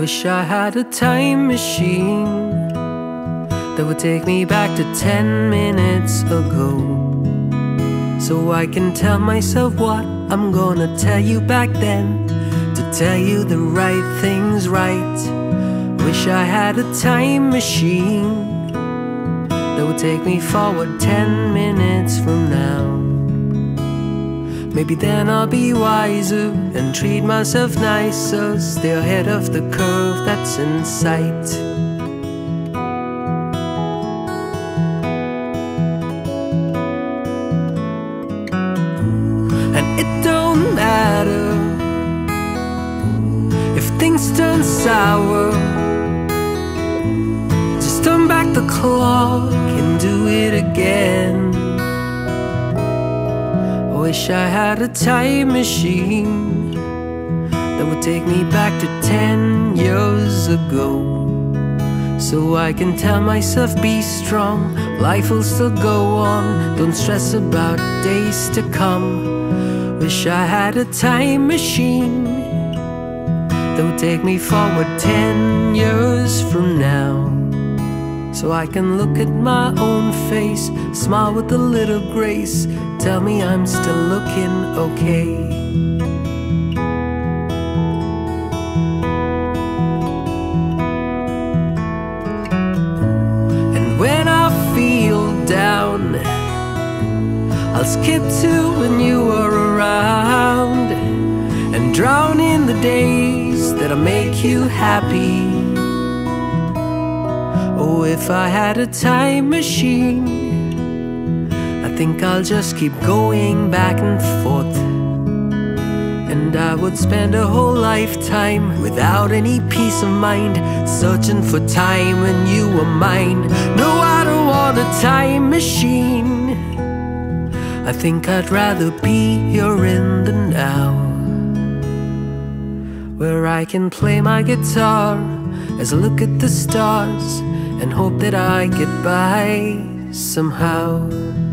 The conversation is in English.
Wish I had a time machine that would take me back to 10 minutes ago. So I can tell myself what I'm gonna tell you back then to tell you the right things right. Wish I had a time machine that would take me forward 10 minutes from now. Maybe then I'll be wiser and treat myself nicer. Stay ahead of the curve that's in sight. And it don't matter if things turn sour. Just turn back the clock Wish I had a time machine that would take me back to 10 years ago. So I can tell myself, be strong, life will still go on. Don't stress about days to come. Wish I had a time machine that would take me forward 10 years from now. So I can look at my own face, smile with a little grace, tell me I'm still looking okay. And when I feel down, I'll skip to when you are around and drown in the days that'll make you happy. If I had a time machine, I think I'll just keep going back and forth. And I would spend a whole lifetime without any peace of mind, searching for time when you were mine. No, I don't want a time machine. I think I'd rather be here in the now, where I can play my guitar as I look at the stars and hope that I get by somehow.